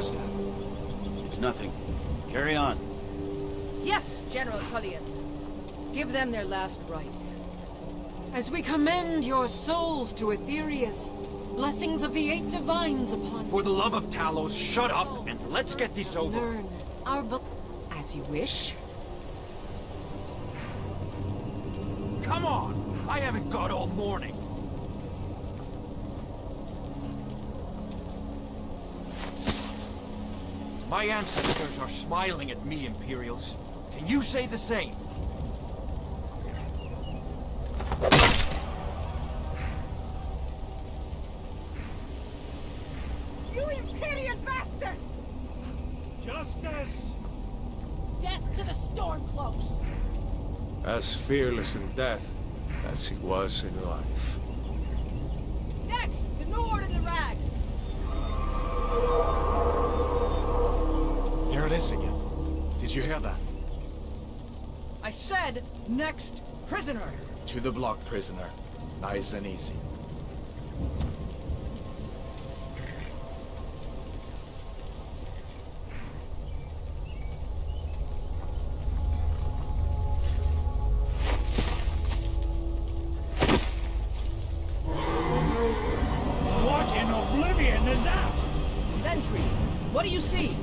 was that? It's nothing. Carry on. Yes, General Tullius. Give them their last rites. As we commend your souls to Aetherius, blessings of the Eight Divines upon you. For the love of Talos, shut up and let's get this over. Learn our book as you wish. Come on! I haven't got all morning. My ancestors are smiling at me, Imperials. Can you say the same? You Imperial bastards! Justice! Death to the Stormcloaks! As fearless in death as he was in life. Here it is. Did you hear that? I said, next, prisoner! To the block, prisoner. Nice and easy. What in oblivion is that? Sentries, what do you see?